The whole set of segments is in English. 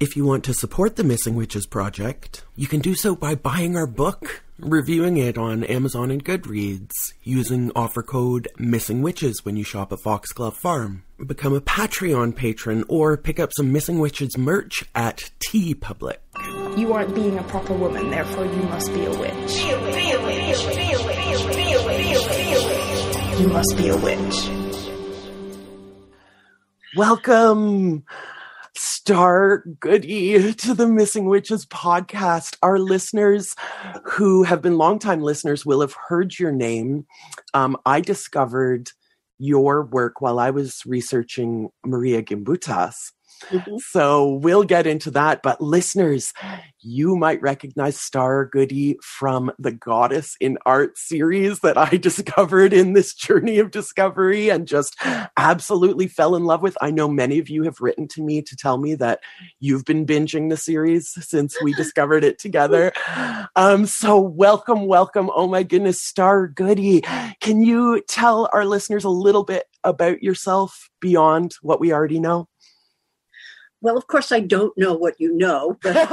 If you want to support the Missing Witches Project, you can do so by buying our book, reviewing it on Amazon and Goodreads, using offer code Missing Witches when you shop at Foxglove Farm. Become a Patreon patron or pick up some Missing Witches merch at TeePublic. You aren't being a proper woman, therefore you must be a witch. Be a witch. Be a witch. Be a witch. Be a witch. Be a witch. Be a witch. You must be a witch. Welcome, Starr Goode, to the Missing Witches podcast. Our listeners who have been longtime listeners will have heard your name. Um, I discovered your work while I was researching Maria Gimbutas. Mhm. So we'll get into that. But listeners, you might recognize Starr Goode from the Goddess in Art series that I discovered in this journey of discovery and just absolutely fell in love with. I know many of you have written to me to tell me that you've been binging the series since we discovered it together. Um, so welcome, welcome. Oh my goodness, Starr Goode. Can you tell our listeners a little bit about yourself beyond what we already know? Well, of course, I don't know what you know, but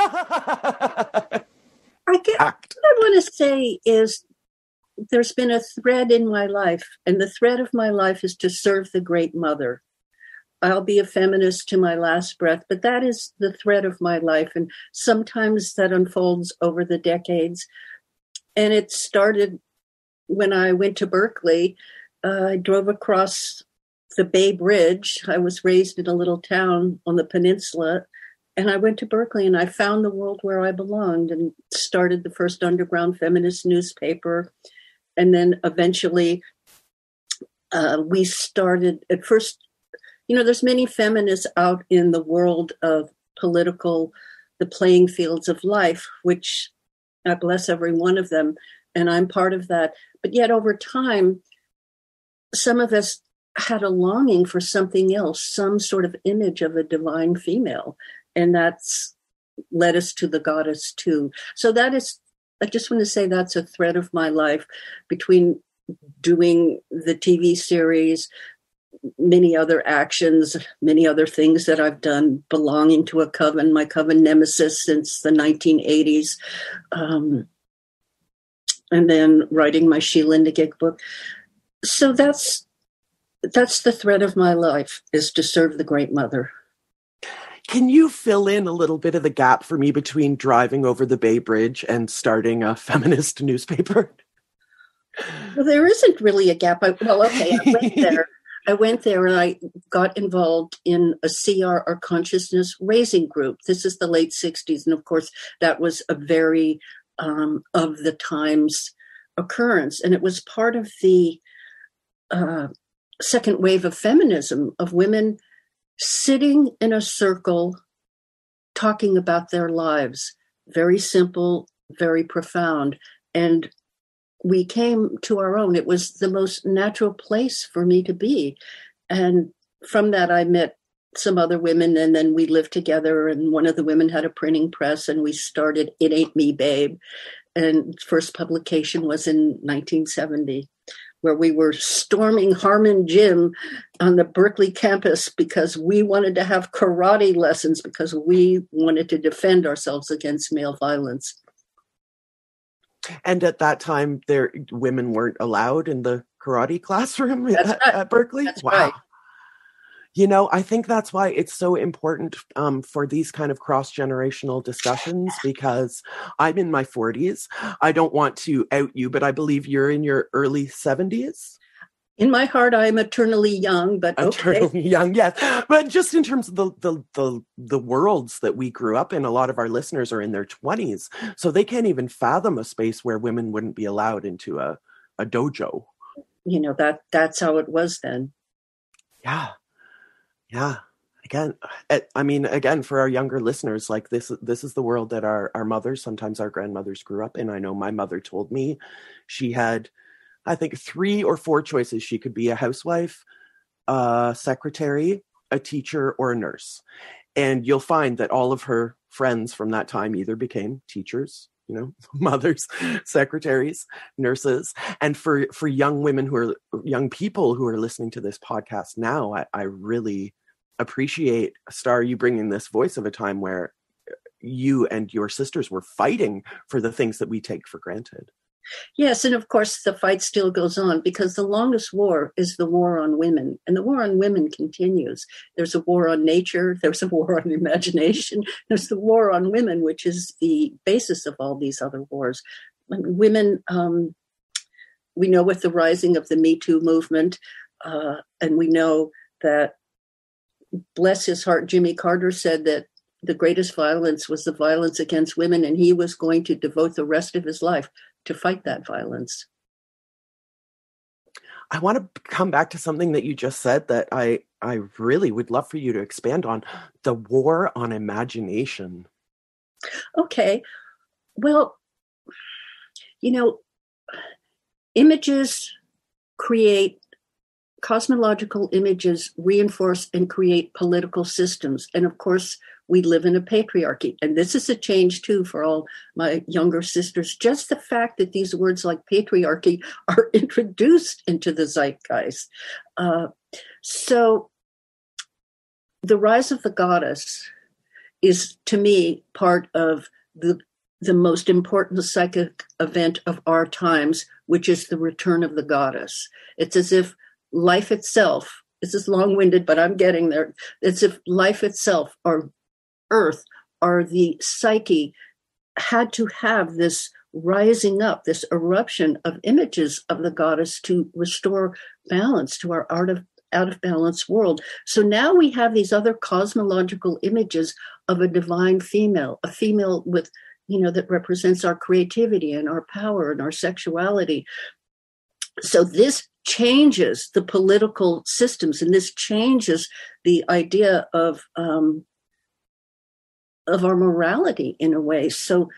I get, Act. what I want to say is there's been a thread in my life, and the thread of my life is to serve the Great Mother. I'll be a feminist to my last breath, but that is the thread of my life. And sometimes that unfolds over the decades. And it started when I went to Berkeley. Uh, I drove across the Bay Bridge. I was raised in a little town on the peninsula. And I went to Berkeley and I found the world where I belonged and started the first underground feminist newspaper. And then eventually uh, we started at first, you know, there's many feminists out in the world of political, the playing fields of life, which I bless every one of them. And I'm part of that. But yet over time, some of us had a longing for something else, some sort of image of a divine female. And that's led us to the goddess too. So that is, I just want to say that's a thread of my life between doing the TV series, many other actions, many other things that I've done, belonging to a coven, my coven nemesis since the 1980s. Um, and then writing my Sheila Gig book. So that's that's the thread of my life is to serve the great mother. Can you fill in a little bit of the gap for me between driving over the Bay Bridge and starting a feminist newspaper? well there isn't really a gap. I, well okay i went there. I went there and i got involved in a cr or consciousness raising group. This is the late 60s and of course that was a very um, of the times occurrence. And it was part of the uh, second wave of feminism of women sitting in a circle talking about their lives very simple very profound. And we came to our own. It was the most natural place for me to be. And from that i met some other women and then we lived together and one of the women had a printing press and we started it ain't me babe. And first publication was in 1970 where we were storming Harmon Gym on the Berkeley campus because we wanted to have karate lessons because we wanted to defend ourselves against male violence. And at that time, there women weren't allowed in the karate classroom at, right. at Berkeley. That's wow. right. You know, I think that's why it's so important um, for these kind of cross generational discussions because I'm in my 40s. I don't want to out you, but I believe you're in your early 70s. In my heart, I am eternally young, but okay. eternally young yes but just in terms of the, the the the worlds that we grew up in a lot of our listeners are in their 20s so they can't even fathom a space where women wouldn't be allowed into a a dojo You know that that's how it was then. yeah yeah again eh, i mean again for our younger listeners like this this is the world that our our mothers sometimes our grandmothers grew up in. I know my mother told me she had i think three or four choices. She could be a housewife a secretary a teacher or a nurse. And you'll find that all of her friends from that time either became teachers you know mothers secretaries nurses. And for for young women who are young people who are listening to this podcast now i, I really appreciate Starr you bringing this voice of a time where you and your sisters were fighting for the things that we take for granted. Yes, and of course the fight still goes on because the longest war is the war on women, and the war on women continues. There's a war on nature, there's a war on imagination, there's the war on women, which is the basis of all these other wars. women, um, we know with the rising of the Me Too movement, uh, and we know that, bless his heart, Jimmy Carter said that the greatest violence was the violence against women, and he was going to devote the rest of his life to fight that violence. I want to come back to something that you just said that I I really would love for you to expand on the war on imagination. Okay. Well, you know, images create cosmological images reinforce and create political systems. And of course, we live in a patriarchy. And this is a change too for all my younger sisters. Just the fact that these words like patriarchy are introduced into the zeitgeist. Uh, so the rise of the goddess is to me part of the the most important psychic event of our times, which is the return of the goddess. It's as if life itself, this is long winded, but I'm getting there. It's if life itself, or earth or the psyche had to have this rising up, this eruption of images of the goddess to restore balance to our out of out of balance world. So now we have these other cosmological images of a divine female, a female with you know that represents our creativity and our power and our sexuality. So this changes the political systems and this changes the idea of um, of our morality in a way. So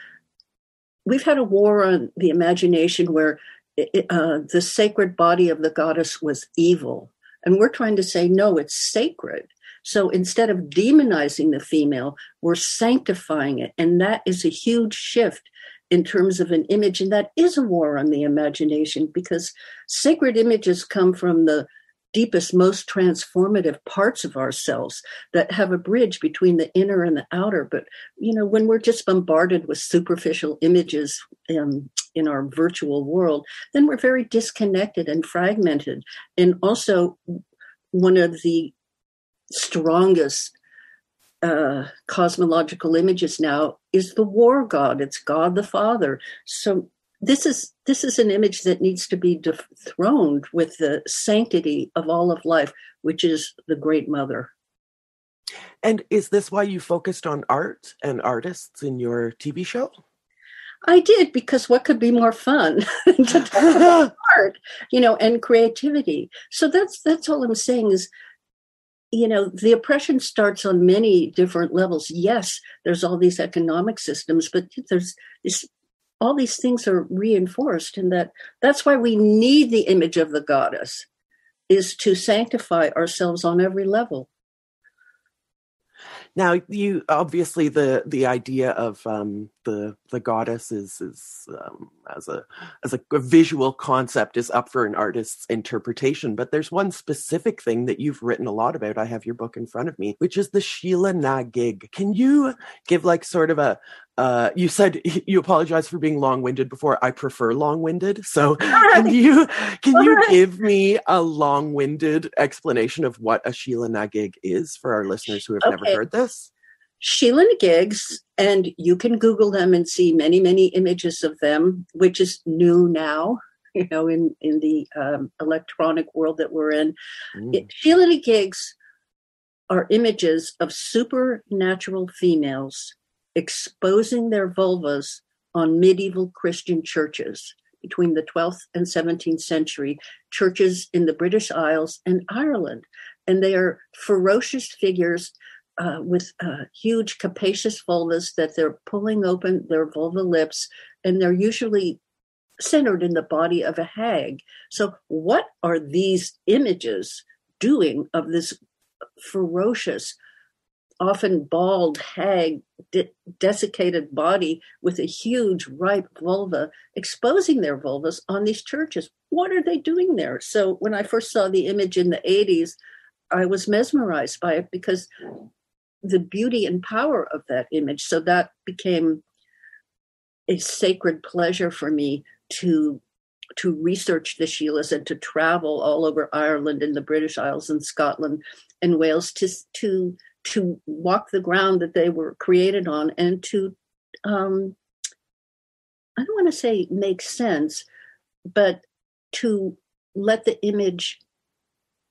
we've had a war on the imagination where it, uh, the sacred body of the goddess was evil. And we're trying to say, no, it's sacred. So instead of demonizing the female, we're sanctifying it. And that is a huge shift in terms of an image. And that is a war on the imagination because sacred images come from the deepest, most transformative parts of ourselves that have a bridge between the inner and the outer. But, you know, when we're just bombarded with superficial images um, in our virtual world, then we're very disconnected and fragmented. And also, one of the strongest uh, cosmological images now is the war god. It's God the Father. So this is this is an image that needs to be dethroned with the sanctity of all of life which is the great mother and is this why you focused on art and artists in your tv show i did because what could be more fun to talk about art you know and creativity so that's that's all i'm saying is you know the oppression starts on many different levels. Yes there's all these economic systems but there's this all these things are reinforced and that that's why we need the image of the goddess is to sanctify ourselves on every level. Now you obviously the the idea of um the the goddess is is um, as a as a, a, visual concept is up for an artist's interpretation. But there's one specific thing that you've written a lot about. I have your book in front of me which is the sheela na gig. Can you give like sort of a uh, you said you apologize for being long-winded before. I prefer long-winded. So can you can you give me a long-winded explanation of what a sheela nagig is for our listeners who have okay. never heard this Sheila Gigs, and you can Google them and see many, many images of them, which is new now, you know, in, in the um, electronic world that we're in. Mm. Sheila Gigs are images of supernatural females exposing their vulvas on medieval Christian churches between the 12th and 17th century, churches in the British Isles and Ireland. And they are ferocious figures uh, with uh, huge capacious vulvas that they're pulling open their vulva lips, and they're usually centered in the body of a hag. So, what are these images doing of this ferocious, often bald hag, de- desiccated body with a huge ripe vulva, exposing their vulvas on these churches? What are they doing there? So, when I first saw the image in the 80s, I was mesmerized by it because the beauty and power of that image. So that became a sacred pleasure for me to to research the Sheilas and to travel all over Ireland and the British Isles and Scotland and Wales to to to walk the ground that they were created on and to um, I don't want to say make sense, but to let the image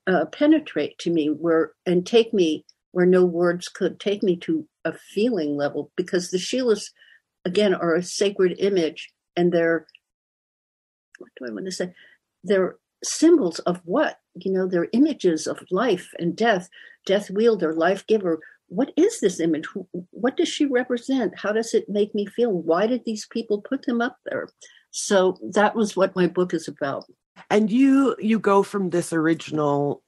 uh, penetrate to me where and take me where no words could take me to a feeling level because the Sheilas again are a sacred image and they're what do I want to say? They're symbols of what? You know, they're images of life and death, death wielder, life giver. What is this image? What does she represent? How does it make me feel? Why did these people put them up there? So that was what my book is about. And you you go from this original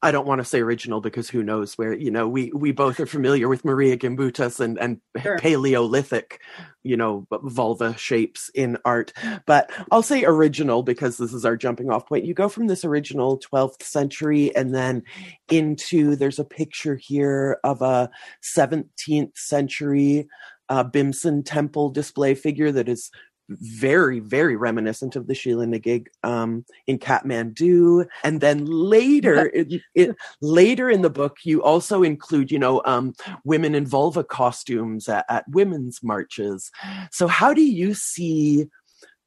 I don't want to say original because who knows where you know we we both are familiar with Maria Gimbutas and and sure. Paleolithic, you know, vulva shapes in art. But I'll say original because this is our jumping off point. You go from this original 12th century and then into there's a picture here of a 17th century uh, Bhimsen temple display figure that is very, very reminiscent of the Sheila na gig um, in Kathmandu. And then later, it, it, later in the book, you also include, you know, um, women in vulva costumes at, at women's marches. So how do you see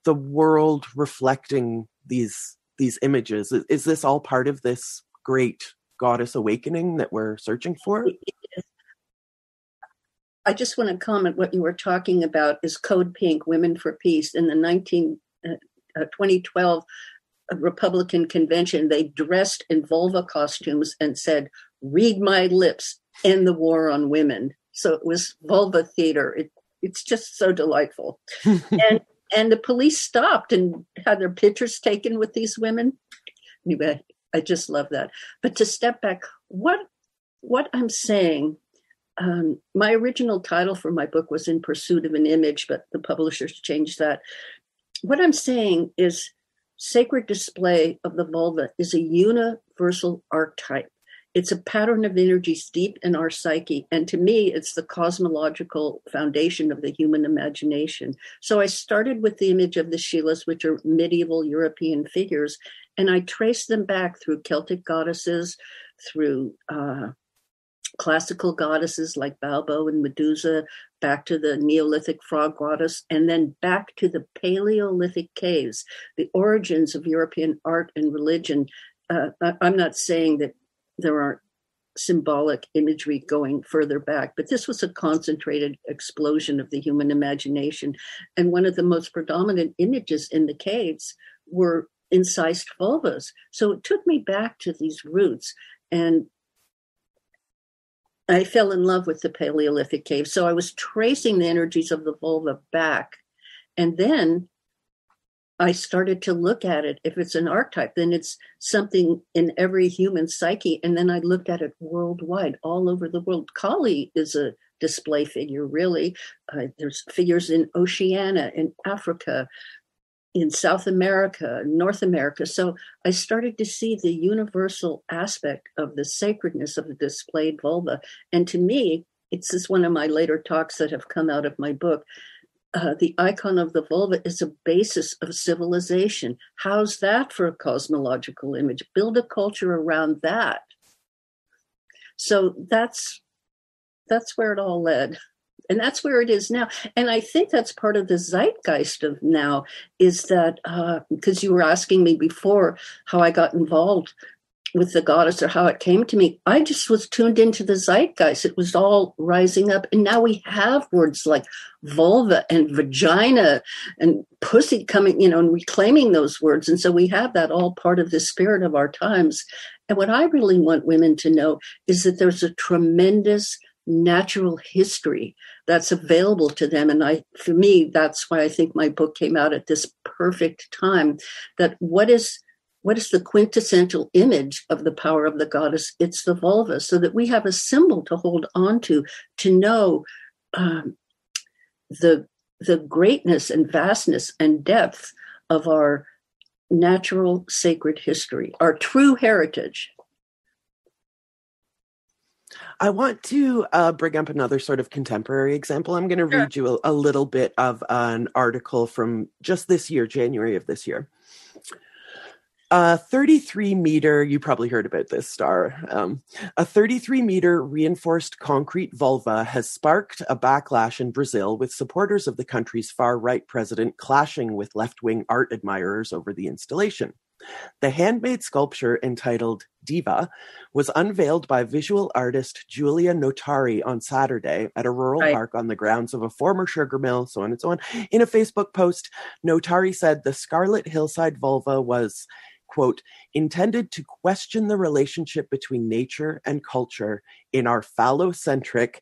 the world reflecting these these images? Is, is this all part of this great goddess awakening that we're searching for? I just want to comment what you were talking about is Code Pink, Women for Peace. In the 19, uh, uh, 2012 uh, Republican convention, they dressed in vulva costumes and said, read my lips, end the war on women. So it was vulva theater. It, it's just so delightful. and and the police stopped and had their pictures taken with these women. Anyway, I just love that. But to step back, what what I'm saying um, my original title for my book was In Pursuit of an Image, but the publishers changed that. What I'm saying is, sacred display of the vulva is a universal archetype. It's a pattern of energies deep in our psyche. And to me, it's the cosmological foundation of the human imagination. So I started with the image of the Sheilas, which are medieval European figures, and I traced them back through Celtic goddesses, through uh, classical goddesses like Baubo and Medusa, back to the Neolithic frog goddess, and then back to the Paleolithic caves, the origins of European art and religion. Uh, I'm not saying that there aren't symbolic imagery going further back, but this was a concentrated explosion of the human imagination. And one of the most predominant images in the caves were incised vulvas. So it took me back to these roots. And I fell in love with the Paleolithic cave. So I was tracing the energies of the vulva back. And then I started to look at it. If it's an archetype, then it's something in every human psyche. And then I looked at it worldwide, all over the world. Kali is a display figure, really. Uh, there's figures in Oceania, in Africa, in South America, North America. So I started to see the universal aspect of the sacredness of the displayed vulva. And to me, it's just one of my later talks that have come out of my book. Uh, the icon of the vulva is a basis of civilization. How's that for a cosmological image? Build a culture around that. So that's that's where it all led and that's where it is now. And i think that's part of the zeitgeist of now is that because uh, you were asking me before how i got involved with the goddess or how it came to me i just was tuned into the zeitgeist. It was all rising up. And now we have words like vulva and vagina and pussy coming you know and reclaiming those words. And so we have that all part of the spirit of our times. And what i really want women to know is that there's a tremendous natural history that's available to them. And i for me that's why i think my book came out at this perfect time that what is what is the quintessential image of the power of the goddess? It's the vulva so that we have a symbol to hold on to to know um, the the greatness and vastness and depth of our natural sacred history our true heritage I want to uh, bring up another sort of contemporary example. I'm going to read you a, a little bit of an article from just this year, January of this year. A 33 meter, you probably heard about this Starr. Um, a 33 meter reinforced concrete vulva has sparked a backlash in Brazil with supporters of the country's far right president clashing with left wing art admirers over the installation. The handmade sculpture entitled Diva was unveiled by visual artist Julia Notari on Saturday at a rural Right. park on the grounds of a former sugar mill, so on and so on. In a Facebook post, Notari said the Scarlet Hillside vulva was, quote, intended to question the relationship between nature and culture in our phallocentric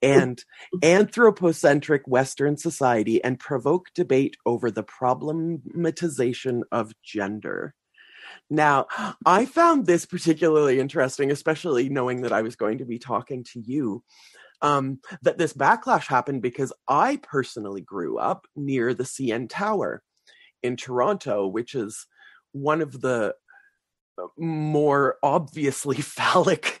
and anthropocentric Western society and provoke debate over the problematization of gender. Now, I found this particularly interesting, especially knowing that I was going to be talking to you. Um, that this backlash happened because I personally grew up near the CN Tower in Toronto, which is one of the more obviously phallic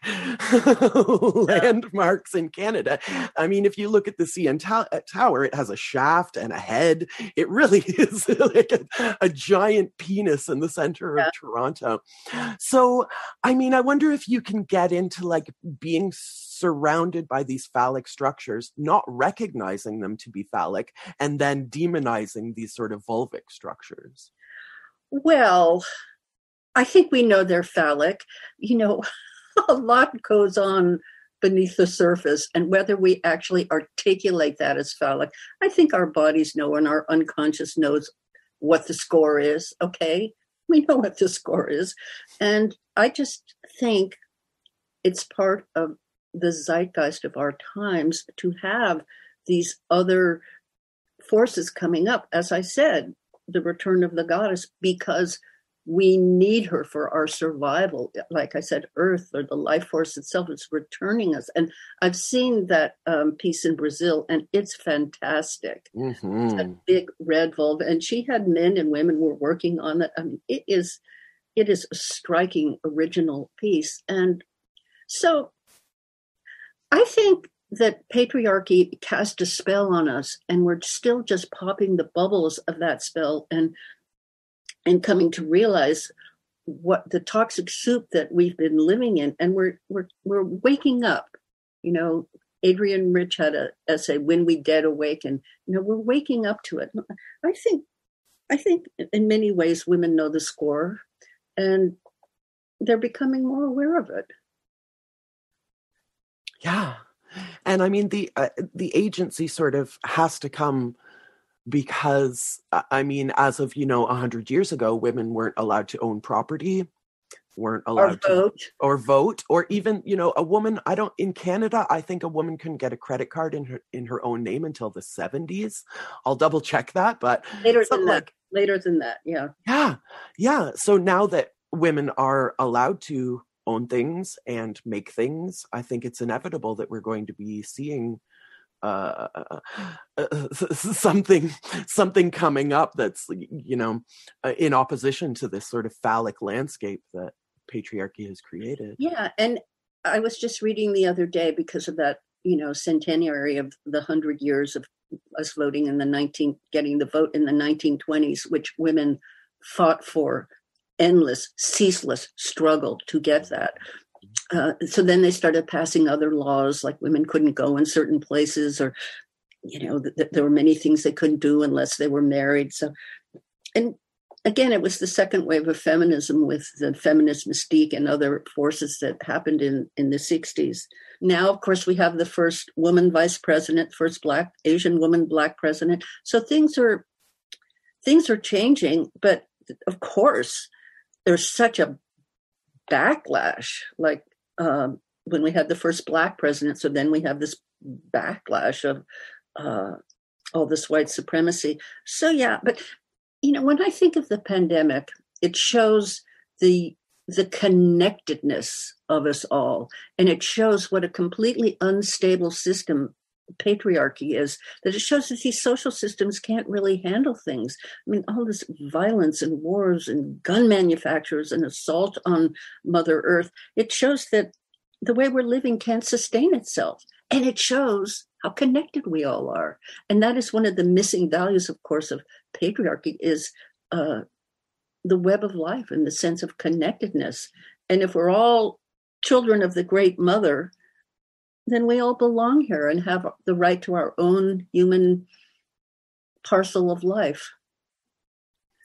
landmarks in Canada. I mean, if you look at the CN to- uh, Tower, it has a shaft and a head. It really is like a, a giant penis in the center Yeah. of Toronto. So, I mean, I wonder if you can get into like being surrounded by these phallic structures, not recognizing them to be phallic, and then demonizing these sort of vulvic structures. Well, I think we know they're phallic. You know, a lot goes on beneath the surface, and whether we actually articulate that as phallic, I think our bodies know and our unconscious knows what the score is. Okay. We know what the score is. And I just think it's part of the zeitgeist of our times to have these other forces coming up. As I said, the return of the goddess, because we need her for our survival. Like I said, Earth or the life force itself is returning us. And I've seen that um, piece in Brazil, and it's fantastic. Mhm. A big red vulva, and she had men and women were working on it. I mean, it is, it is a striking original piece, and so I think that patriarchy cast a spell on us, and we're still just popping the bubbles of that spell and and coming to realize what the toxic soup that we've been living in, and we're we're we're waking up. You know, Adrienne Rich had a essay, "When We Dead Awaken." You know, we're waking up to it. I think, I think, in many ways, women know the score, and they're becoming more aware of it. Yeah. And I mean the uh, the agency sort of has to come because uh, I mean as of you know a 100 years ago women weren't allowed to own property weren't allowed to vote. or vote or even you know a woman I don't in Canada I think a woman couldn't get a credit card in her in her own name until the 70s I'll double check that but Later than something that. Later than that. Yeah. yeah yeah so now that women are allowed to own things and make things i think it's inevitable that we're going to be seeing uh, uh, something something coming up that's you know uh, in opposition to this sort of phallic landscape that patriarchy has created Yeah, and I was just reading the other day because of that, you know, centenary of the hundred years of us voting in the nineteen, getting the vote in the nineteen twenties, which women fought for endless, ceaseless struggle to get that. Uh, so then they started passing other laws, like women couldn't go in certain places, or you know, th- th- there were many things they couldn't do unless they were married. So, and again, it was the second wave of feminism with the feminist mystique and other forces that happened in, in the 60s. Now, of course, we have the first woman vice president, first black, Asian woman black president. So things are things are changing, but of course, there's such a backlash. Like um, when we had the first black president, so then we have this backlash of uh, all this white supremacy. So yeah, but you know, when I think of the pandemic, it shows the the connectedness of us all, and it shows what a completely unstable system patriarchy is. That it shows that these social systems can't really handle things. I mean, all this violence and wars and gun manufacturers and assault on Mother Earth. It shows that the way we're living can't sustain itself. And it shows how connected we all are. And that is one of the missing values, of course, of patriarchy is uh, the web of life and the sense of connectedness. And if we're all children of the great mother, then we all belong here and have the right to our own human parcel of life.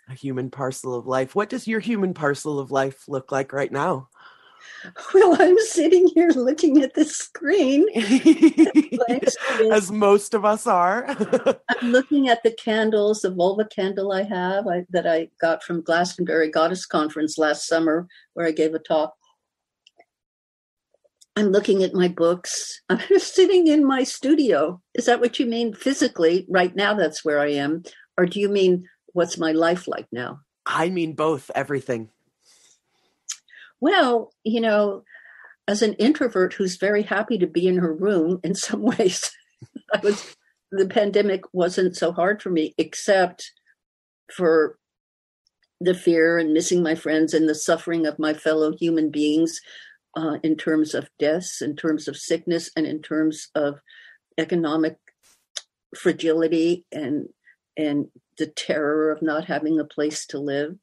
A human parcel of life. What does your human parcel of life look like right now? Well, I'm sitting here looking at the screen. As most of us are. I'm looking at the candles, the vulva candle I have I, that I got from Glastonbury Goddess Conference last summer, where I gave a talk. I'm looking at my books. I'm just sitting in my studio. Is that what you mean physically? Right now, that's where I am. Or do you mean what's my life like now? I mean both, everything. Well, you know, as an introvert who's very happy to be in her room, in some ways, I was the pandemic wasn't so hard for me, except for the fear and missing my friends and the suffering of my fellow human beings uh, in terms of deaths, in terms of sickness, and in terms of economic fragility and and the terror of not having a place to live.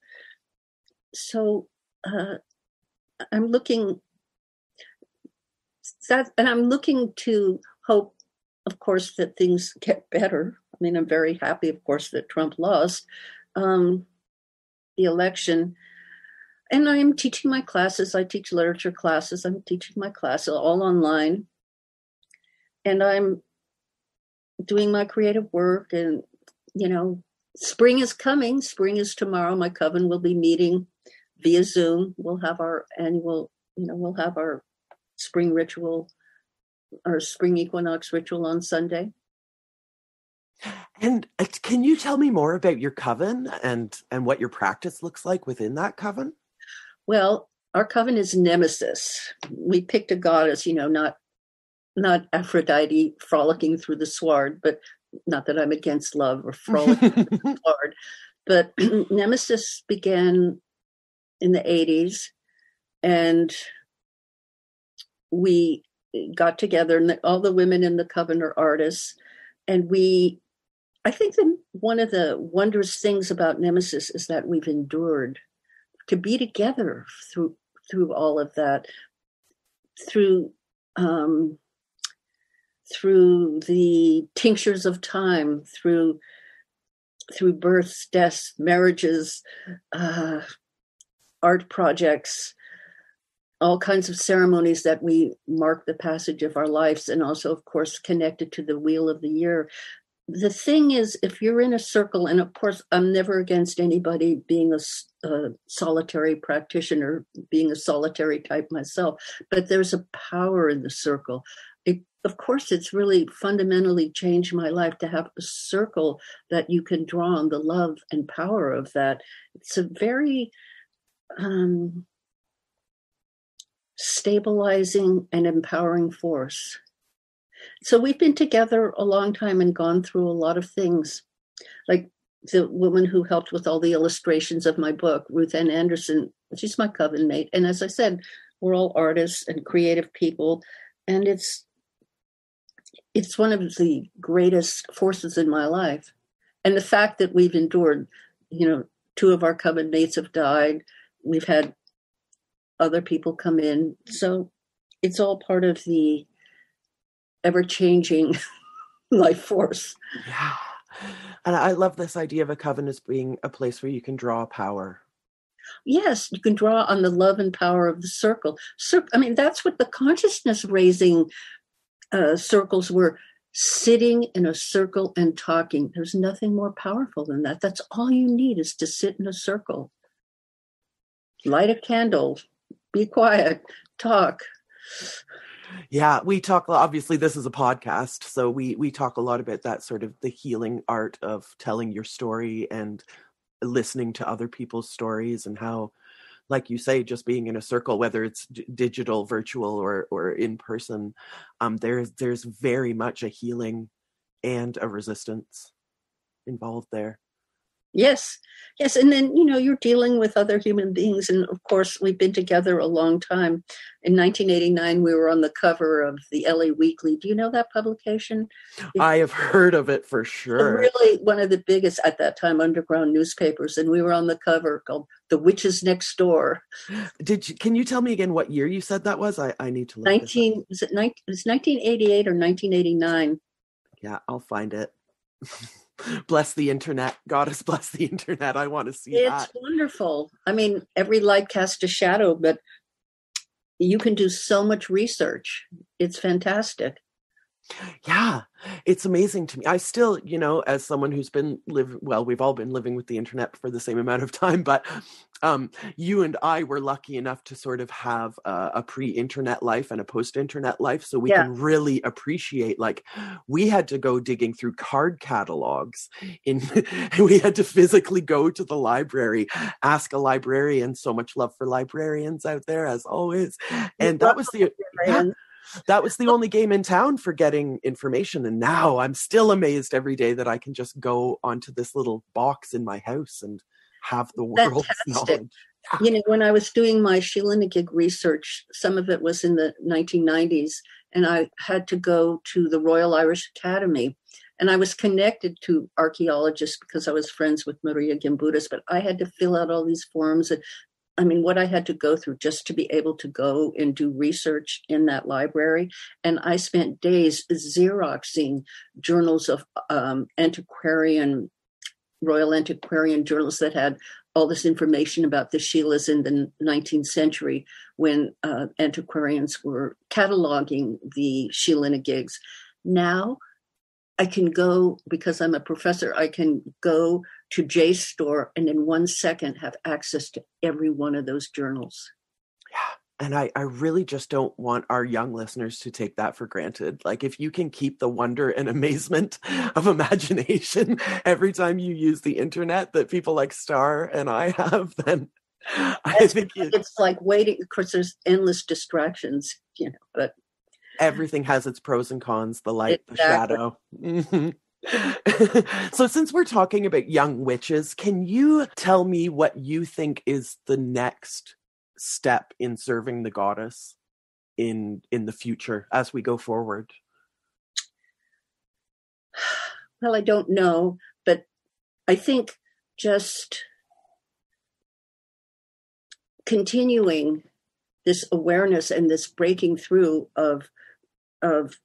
So uh, I'm looking that, and I'm looking to hope, of course, that things get better. I mean, I'm very happy, of course, that Trump lost um, the election. And I'm teaching my classes. I teach literature classes. I'm teaching my classes all online. And I'm doing my creative work. And, you know, spring is coming. Spring is tomorrow. My coven will be meeting via Zoom. We'll have our annual, you know, we'll have our spring ritual, our spring equinox ritual on Sunday. And uh, can you tell me more about your coven and and what your practice looks like within that coven? Well, our coven is Nemesis. We picked a goddess, you know, not not Aphrodite frolicking through the sward, but not that I'm against love or frolicking through the sward. But Nemesis began in the 80s and we got together and all the women in the coven are artists and we i think that one of the wondrous things about nemesis is that we've endured to be together through through all of that through um through the tinctures of time through through births deaths marriages uh art projects, all kinds of ceremonies that we mark the passage of our lives, and also, of course, connected to the wheel of the year. The thing is, if you're in a circle, and of course, I'm never against anybody being a, a solitary practitioner, being a solitary type myself, but there's a power in the circle. It, of course, it's really fundamentally changed my life to have a circle that you can draw on the love and power of that. It's a very um, stabilizing and empowering force. So we've been together a long time and gone through a lot of things. Like the woman who helped with all the illustrations of my book, Ruth Ann Anderson, she's my coven mate. And as I said, we're all artists and creative people. And it's it's one of the greatest forces in my life. And the fact that we've endured, you know, two of our coven mates have died, we've had other people come in. So it's all part of the ever changing life force. Yeah. And I love this idea of a coven as being a place where you can draw power. Yes, you can draw on the love and power of the circle. Cir- I mean, that's what the consciousness raising uh, circles were sitting in a circle and talking. There's nothing more powerful than that. That's all you need is to sit in a circle light a candle, be quiet, talk. Yeah, we talk obviously this is a podcast, so we we talk a lot about that sort of the healing art of telling your story and listening to other people's stories and how like you say just being in a circle whether it's d- digital virtual or or in person um there's there's very much a healing and a resistance involved there Yes, yes, and then you know you're dealing with other human beings, and of course we've been together a long time. In 1989, we were on the cover of the LA Weekly. Do you know that publication? I have heard of it for sure. Really, one of the biggest at that time underground newspapers, and we were on the cover called "The Witches Next Door." Did you, can you tell me again what year you said that was? I, I need to look. this up. 19 was it 19, it was 1988 or 1989? Yeah, I'll find it. bless the internet. Goddess bless the internet. I want to see It's that. wonderful. I mean, every light casts a shadow, but you can do so much research. It's fantastic. Yeah, it's amazing to me. I still, you know, as someone who's been live well, we've all been living with the internet for the same amount of time, but um, you and I were lucky enough to sort of have a, a pre-internet life and a post-internet life, so we Yeah. can really appreciate. Like, we had to go digging through card catalogs. In we had to physically go to the library, ask a librarian. So much love for librarians out there, as always. And that was the yeah, And that was the only game in town for getting information and now i'm still amazed every day that i can just go onto this little box in my house and have the world's Fantastic. knowledge you know, when I was doing my Sheela na gig research, some of it was in the 1990s, and I had to go to the Royal Irish Academy. And I was connected to archaeologists because I was friends with Maria Gimbutas, but I had to fill out all these forms. And I mean, what I had to go through just to be able to go and do research in that library. And I spent days Xeroxing journals of um, antiquarian, Royal Antiquarian journals that had all this information about the Sheilas in the 19th century when uh, antiquarians were cataloging the Sheila gigs. Now I can go, because I'm a professor, I can go to JSTOR and in one second have access to every one of those journals. Yeah. And I, I really just don't want our young listeners to take that for granted like if you can keep the wonder and amazement of imagination every time you use the internet that people like Starr and i have then i That's think you, It's like waiting, of course, there's endless distractions, you know, but everything has its pros and cons the light Exactly. the shadow Mhm. so since we're talking about young witches can you tell me what you think is the next step in serving the goddess in in the future as we go forward well, I don't know, but I think just continuing this awareness and this breaking through of of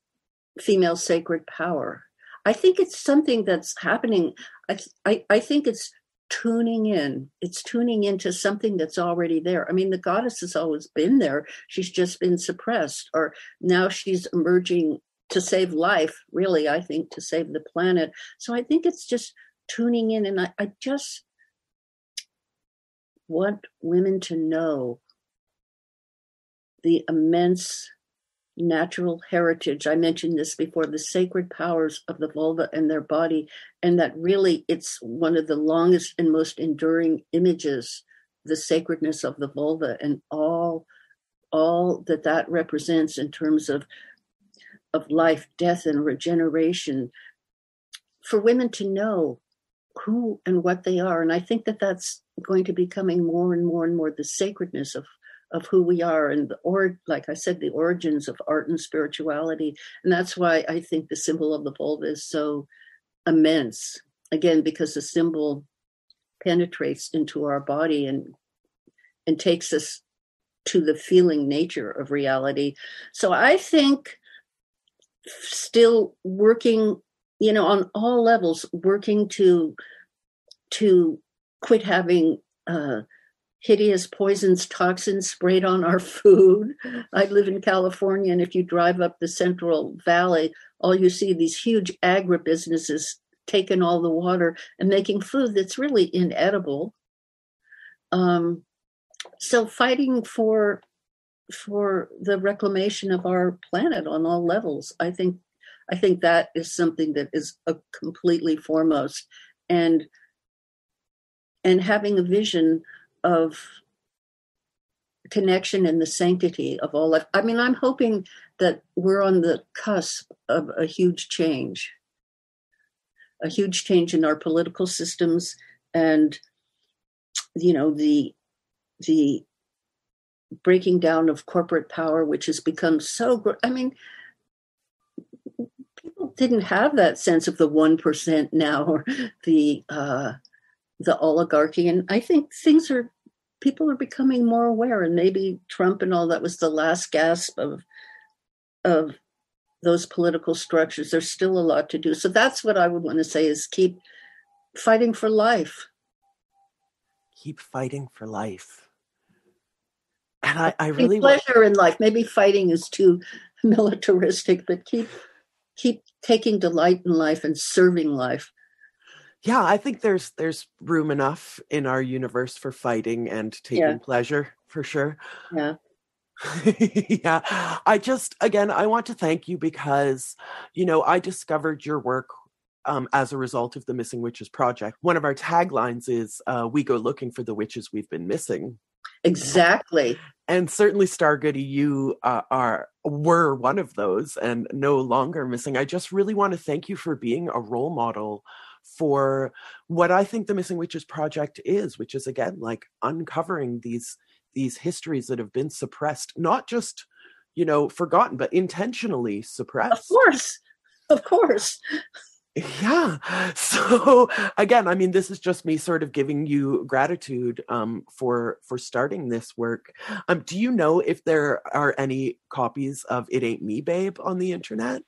female sacred power. I think it's something that's happening. I, I, I think it's tuning in. It's tuning into something that's already there. I mean, the goddess has always been there. She's just been suppressed, or now she's emerging to save life, really, I think, to save the planet. So I think it's just tuning in. And I, I just want women to know the immense natural heritage. I mentioned this before the sacred powers of the vulva and their body, and that really it's one of the longest and most enduring images the sacredness of the vulva and all all that that represents in terms of of life death and regeneration for women to know who and what they are and i think that that's going to be coming more and more and more the sacredness of of who we are and the or like i said the origins of art and spirituality. And that's why i think the symbol of the vulva is so immense. Again because the symbol penetrates into our body and and takes us to the feeling nature of reality. So i think still working you know on all levels working to to quit having uh hideous poisons toxins sprayed on our food. I live in california and if you drive up the central valley all you see these huge agribusinesses taking all the water and making food that's really inedible. Um, so fighting for for the reclamation of our planet on all levels i think i think that is something that is a completely foremost. And and having a vision of connection and the sanctity of all life i mean i'm hoping that we're on the cusp of a huge change a huge change in our political systems and you know the the breaking down of corporate power, which has become so. I mean, people didn't have that sense of the one percent now, or the uh, the oligarchy, and I think things are. People are becoming more aware, and maybe Trump and all that was the last gasp of of those political structures. There's still a lot to do. So that's what I would want to say: is keep fighting for life. Keep fighting for life and I, I really pleasure in life. Maybe fighting is too militaristic, but keep keep taking delight in life and serving life. Yeah, I think there's there's room enough in our universe for fighting and taking yeah. pleasure for sure. Yeah. yeah. I just again I want to thank you because you know, I discovered your work um, as a result of the Missing Witches project. One of our taglines is uh, "We go looking for the witches we've been missing." Exactly. And certainly, Starr Goode, you uh, are were one of those, and no longer missing. I just really want to thank you for being a role model for what I think the Missing Witches project is, which is again like uncovering these these histories that have been suppressed, not just you know forgotten, but intentionally suppressed. Of course, of course. Yeah. So again, I mean, this is just me sort of giving you gratitude um, for for starting this work. Um, do you know if there are any copies of "It Ain't Me, Babe" on the internet?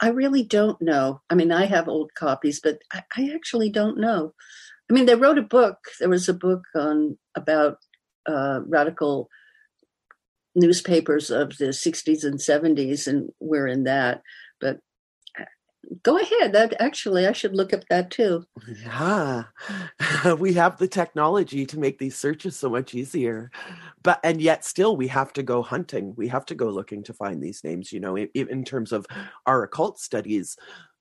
I really don't know. I mean, I have old copies, but I, I actually don't know. I mean, they wrote a book. There was a book on about uh, radical newspapers of the 60s and 70s, and we're in that. But go ahead. That actually, I should look up that too. Yeah, we have the technology to make these searches so much easier, but and yet still we have to go hunting. We have to go looking to find these names. You know, in, in terms of our occult studies.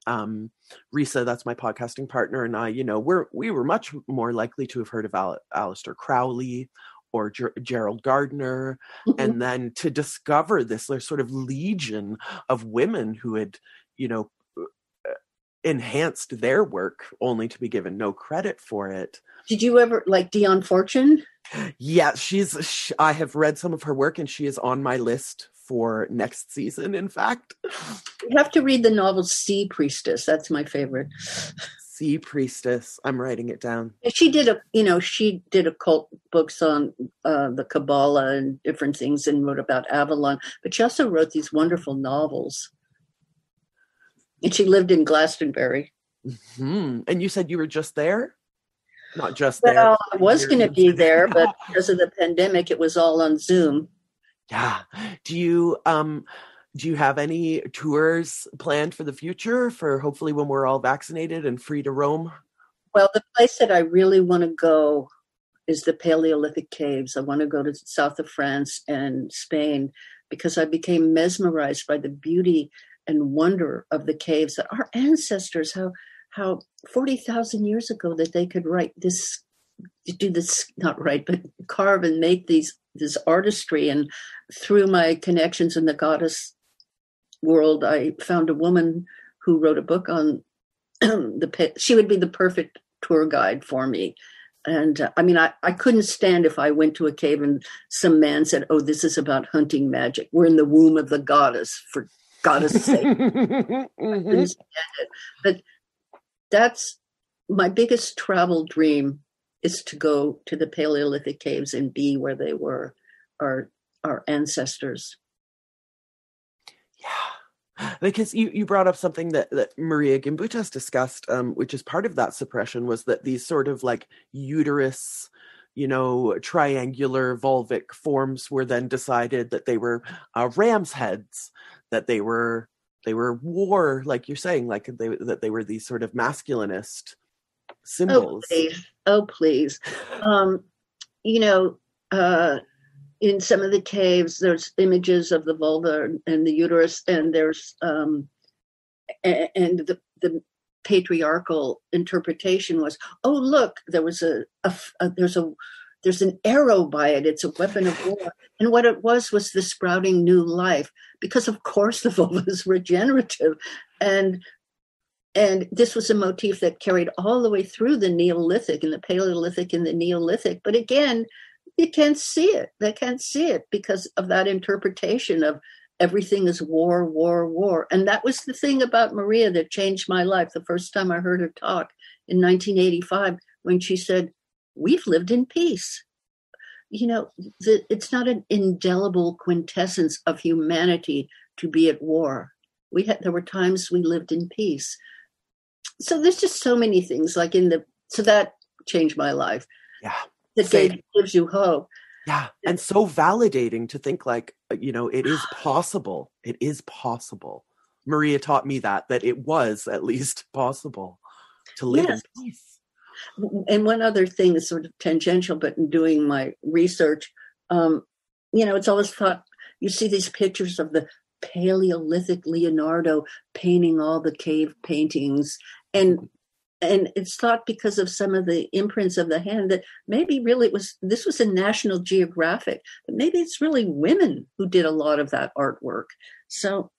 Um, Risa, that's my podcasting partner, and I, you know, we're we were much more likely to have heard of Al- Aleister Crowley or Ger- Gerald Gardner, mm-hmm. and then to discover this sort of legion of women who had, you know, enhanced their work only to be given no credit for it. Did you ever like Dion Fortune? Yeah, she's she, I have read some of her work and she is on my list for next season in fact. You have to read the novel Sea Priestess. That's my favorite. Sea Priestess. I'm writing it down. She did a, you know, she did occult books on uh, the Kabbalah and different things, and wrote about Avalon. But she also wrote these wonderful novels and she lived in Glastonbury. Mm-hmm. And you said you were just there? Not just well, there. Well, I was going to be there, but because of the pandemic, it was all on Zoom. Yeah. Do you um do you have any tours planned for the future for hopefully when we're all vaccinated and free to roam? Well, the place that I really want to go is the Paleolithic caves. I want to go to south of France and Spain because I became mesmerized by the beauty and wonder of the caves that our ancestors how how 40,000 years ago that they could write this do this not write but carve and make these this artistry. And through my connections in the goddess world i found a woman who wrote a book on the pit. She would be the perfect tour guide for me. And uh, i mean I, I couldn't stand if i went to a cave and some man said oh this is about hunting magic. We're in the womb of the goddess for gotta say. mm-hmm. But that's my biggest travel dream is to go to the Paleolithic caves and be where they were, our our ancestors. Yeah, because you, you brought up something that, that Marija Gimbutas discussed, um, which is part of that suppression, was that these sort of like uterus, you know, triangular vulvic forms were then decided that they were uh, ram's heads that they were they were war like you're saying like they that they were these sort of masculinist oh, symbols oh please, oh, please. um you know uh in some of the caves there's images of the vulva and the uterus and there's um and, and the the patriarchal interpretation was oh look there was a, a, a there's a there's an arrow by it. It's a weapon of war. And what it was was the sprouting new life, because of course the vulva is regenerative. And and this was a motif that carried all the way through the Neolithic and the Paleolithic and the Neolithic. But again, you can't see it. They can't see it because of that interpretation of everything is war, war, war. And that was the thing about Marija that changed my life. The first time I heard her talk in 1985, when she said, We've lived in peace. You know, the, it's not an indelible quintessence of humanity to be at war. We had there were times we lived in peace. So there's just so many things like in the so that changed my life. Yeah. That gave, gives you hope. Yeah. And so validating to think like, uh, you know, it is possible. It is possible. Marija taught me that, that it was at least possible to live Yes. in peace. And one other thing that's sort of tangential, but in doing my research, um, you know, it's always thought you see these pictures of the Paleolithic Leonardo painting all the cave paintings, and and it's thought because of some of the imprints of the hand that maybe really it was this was a National Geographic, but maybe it's really women who did a lot of that artwork. So,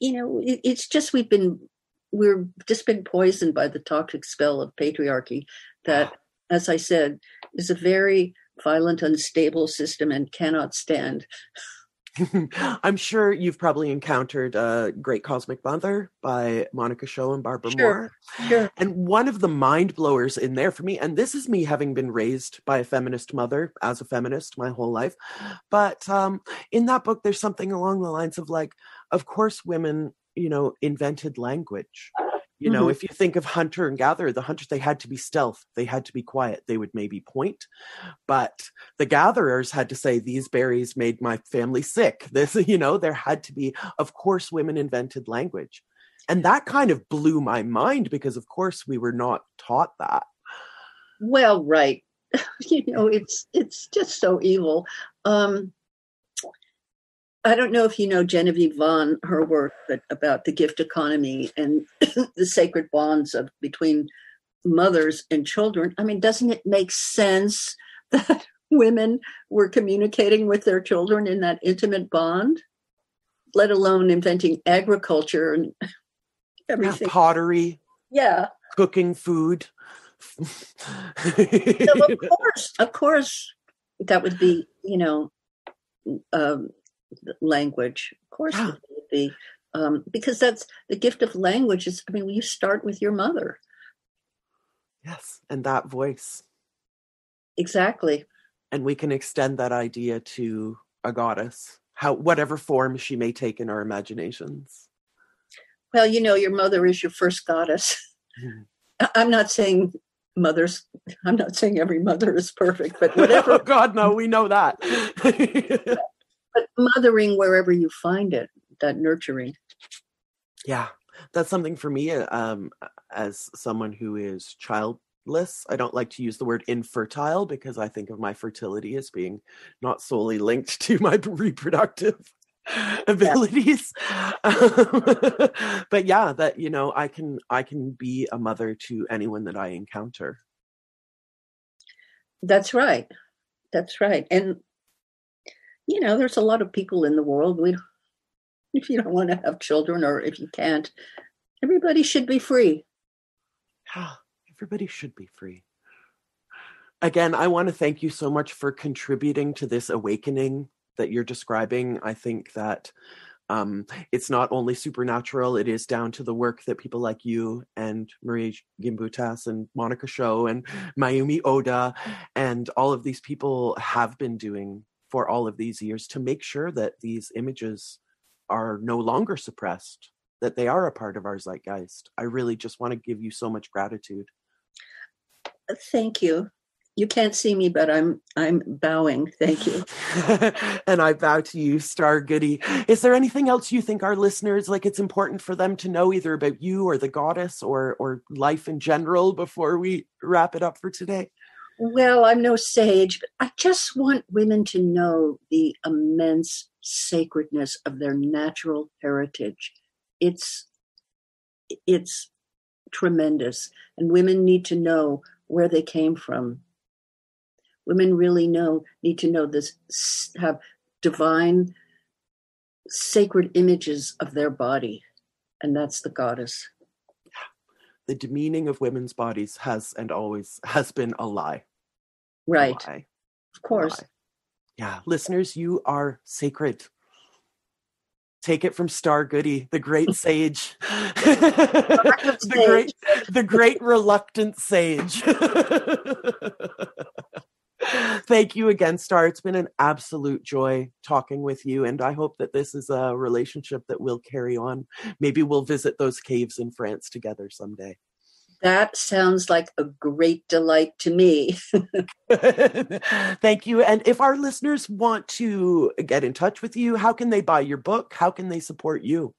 you know, it, it's just we've been we're just been poisoned by the toxic spell of patriarchy that, as I said, is a very violent, unstable system and cannot stand. I'm sure you've probably encountered uh, Great Cosmic Mother by Monica Sjöö and Barbara Mor. Sure. And one of the mind blowers in there for me, and this is me having been raised by a feminist mother as a feminist my whole life, but um, in that book, there's something along the lines of like, of course, women, you know, invented language. You know, Mhm. if you think of hunter and gatherer, the hunters, they had to be stealth. They had to be quiet. They would maybe point. But the gatherers had to say, these berries made my family sick. This, you know, there had to be, of course, women invented language. And that kind of blew my mind because, of course, we were not taught that. Well, right. you know, it's it's just so evil. Um, I don't know if you know Genevieve Vaughn, her work about the gift economy and the sacred bonds of between mothers and children. I mean, doesn't it make sense that women were communicating with their children in that intimate bond? Let alone inventing agriculture and Yeah, everything. pottery, Yeah. cooking food. So of course, of course, that would be, you know, um, language. Of course, Yeah. it would be um, because that's the gift of language. Is I mean, you start with your mother. yes, and that voice. Exactly. and we can extend that idea to a goddess how whatever form she may take in our imaginations Well, you know, your mother is your first goddess. Mhm. I- I'm not saying mothers. I'm not saying every mother is perfect, but oh whatever. god no we know that but mothering wherever you find it, that nurturing. yeah that's something for me uh, um as someone who is childless i don't like to use the word infertile because i think of my fertility as being not solely linked to my reproductive abilities Um, but yeah that you know i can i can be a mother to anyone that i encounter That's right. That's right. And you know, there's a lot of people in the world. We, if you don't want to have children, or if you can't, everybody should be free. Everybody should be free. Again, I want to thank you so much for contributing to this awakening that you're describing. I think that um, it's not only supernatural, it is down to the work that people like you and Marie Gimbutas and Monica Sjöö and Mayumi Oda and all of these people have been doing for all of these years to make sure that these images are no longer suppressed, that they are a part of our zeitgeist. I really just want to give you so much gratitude. Uh, thank you. You can't see me, but I'm I'm bowing. Thank you. and I bow to you, Starr Goode. Is there anything else you think our listeners like it's important for them to know either about you or the goddess or or life in general before we wrap it up for today? Well, I'm no sage, but I just want women to know the immense sacredness of their natural heritage. It's it's tremendous, and women need to know where they came from. Women really know need to know this have divine sacred images of their body, and that's the goddess. The demeaning of women's bodies has and always has been a lie. Right. A lie. Of course. Lie. Yeah, listeners, you are sacred. Take it from Starr Goode, the great sage, the great, the great reluctant sage. Thank you again, Starr. It's been an absolute joy talking with you, and I hope that this is a relationship that will carry on. Maybe we'll visit those caves in France together someday. That sounds like a great delight to me. Thank you. And if our listeners want to get in touch with you, how can they buy your book? How can they support you?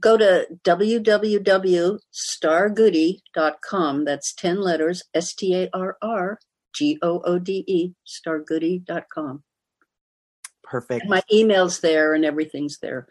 Go to www.starrgoode.com. That's 10 letters, S T A R R G O O D E, starrgoode.com. Perfect. And my email's there and everything's there.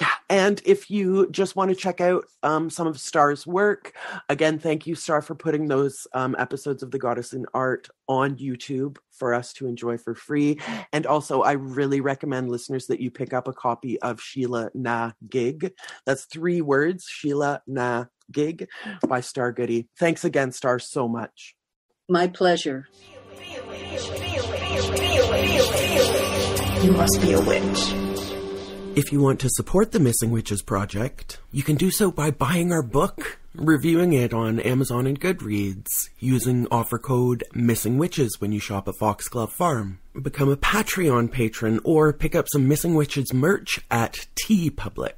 Yeah. And if you just want to check out um, some of Starr's work, again, thank you, Starr, for putting those um, episodes of The Goddess in Art on YouTube for us to enjoy for free. And also, I really recommend listeners that you pick up a copy of Sheela Na Gig. That's three words Sheela Na Gig by Starr Goode. Thanks again, Starr, so much. My pleasure. You must be a witch. If you want to support the Missing Witches Project, you can do so by buying our book, reviewing it on Amazon and Goodreads, using offer code Missing Witches when you shop at Foxglove Farm, become a Patreon patron, or pick up some Missing Witches merch at TeePublic.